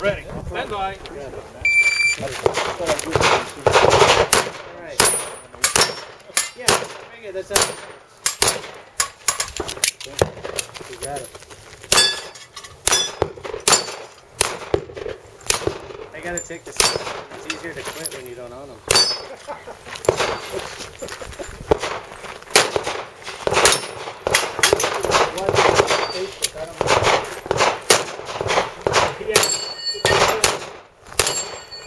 Ready. Stand by. Alright. Yeah, very good. That's it. You got it. I gotta take this. It's easier to quit when you don't own them.